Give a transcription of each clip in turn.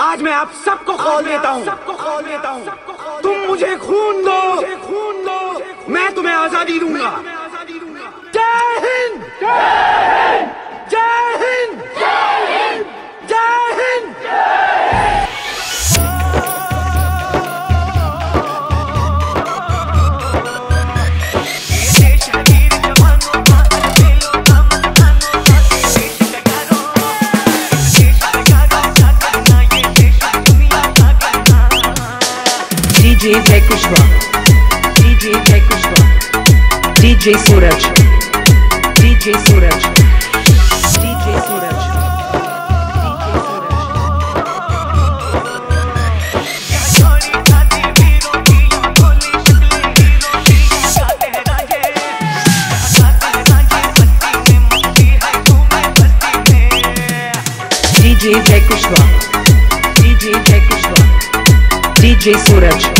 आज मैं आप सबको खोल देता हूँ। सबको खोल देता हूँ। तुम मुझे खून दो। खून दो। मैं तुम्हें आज़ादी दूँगा। DJ Jay DJ Jay DJ Suraj DJ Suraj DJ Suraj Jay Kushwaha DJ Jay Kushwaha DJ Suraj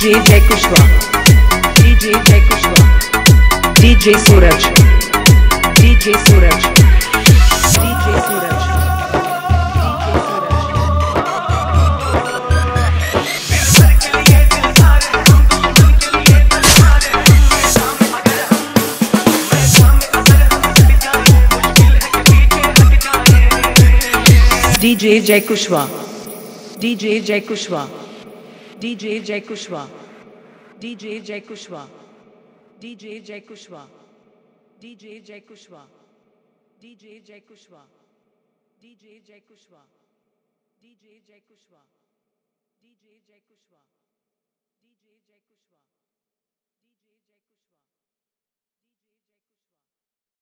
DJ Jay Kushwaha DJ Jay Kushwaha DJ Suraj DJ Suraj DJ Suraj DJ Jay Kushwa. DJ Jay Kushwa. DJ Jay Kushwa DJ Jay Kushwa DJ Jay Kushwa DJ Jay Kushwa DJ Jay Kushwa DJ Jay Kushwa DJ Jay Kushwa DJ Jay Kushwa DJ Jay Kushwa